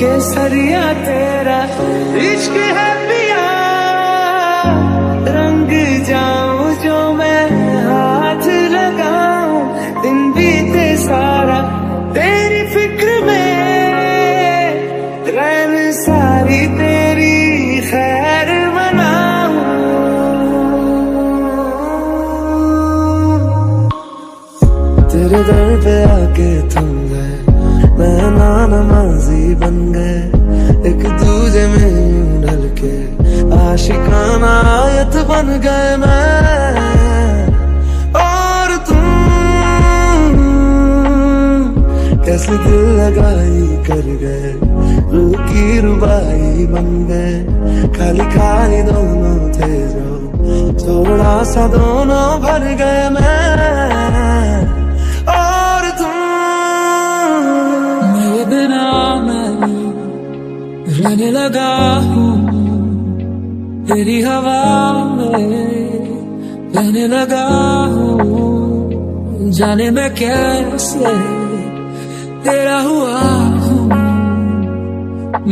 केसरिया तेरा इश्क है पिया। रंग जाऊँ जो मैं हाथ लगाऊँ, दिन बीते सारा तेरी फ़िक्र में। रैन सारी तेरी खैर बनाऊँ तेरे दर पे आके थम गए मैं नमाजी बन गए। एक दूजे में ढल के आशिकाना आयत बन गए मैं। और तुम कैसे दिल लगाई कर गए? रूह की रुबाई बन गए। खाली खाली दोनों थे जो, थोड़ा सा दोनों भर गए मैं। रहने लगा हूँ, तेरी हवा में रहने लगा हूँ। जाने मैं कैसे तेरा हुआ हूँ।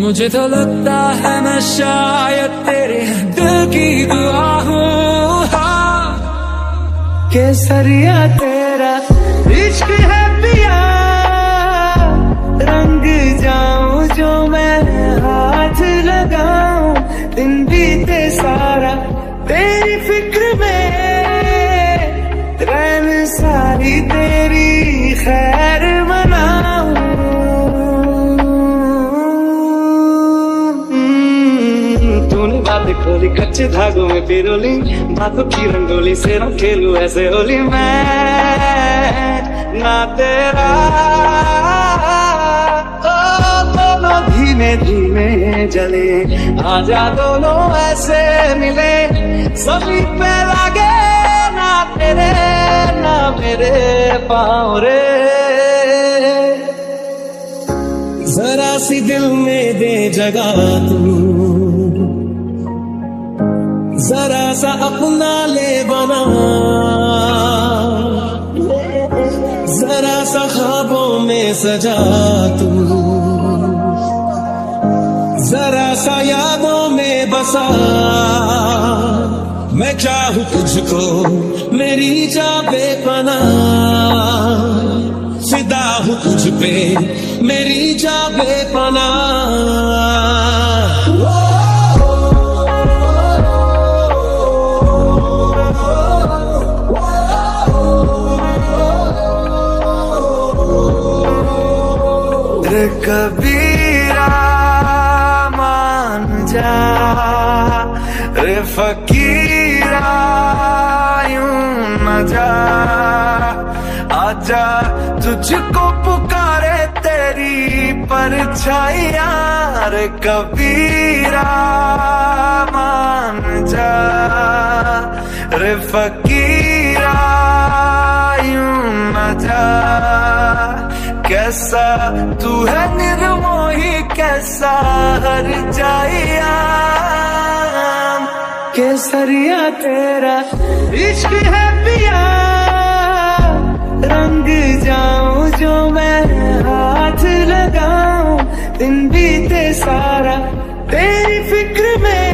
मुझे तो लगता है मैं शायद तेरे दिल की दुआ हूँ। हाँ। केसरिया तेरा इश्क है पिया, रंग जाऊँ जो सारी तेरी खैर मनाऊं। तूने बात खोली, कच्चे धागों में पिरोली। बातों की रंगोली से ना खेलू ऐसे होली। मैं ना तेरा। धीमे धीमे जले। आजा दोनों ऐसे मिले, सभी पे मेरे पाँव रे। जरा सी दिल में दे जगह तू। जरा सा अपना ले बना। जरा सा खाबों में सजा तू। जरा सा यादों में बसा। मैं चाहूँ तुझको मेरी जा बेपना फिदा हूँ तुझ पे मेरी जा बेपना कबीरा मान जा, रे फकीरा यूँ न जा। आजा, तुझको पुकारे तेरी परछाइया रे कबीरा मान जा। रे फकीरा, यूँ न जा। कैसा तू है निर्मोही, कैसा हर जाइया। केसरिया तेरा इश्क है पिया। रंग जाऊँ जो मैं हाथ लगाऊँ, दिन बीते सारा तेरी फ़िक्र में।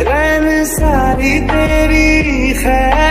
रैन सारी तेरी खैर।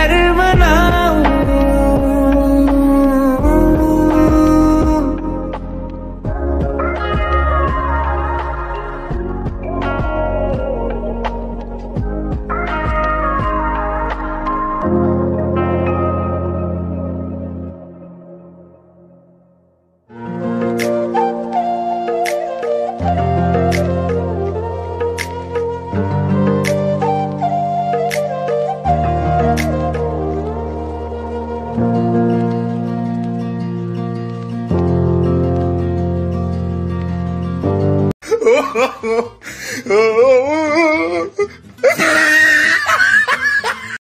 oh, oh, oh.